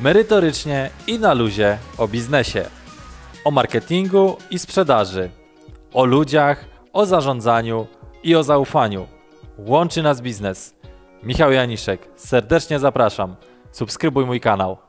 Merytorycznie i na luzie o biznesie. O marketingu i sprzedaży. O ludziach, o zarządzaniu i o zaufaniu. Łączy nas biznes. Michał Janiszek, serdecznie zapraszam. Subskrybuj mój kanał.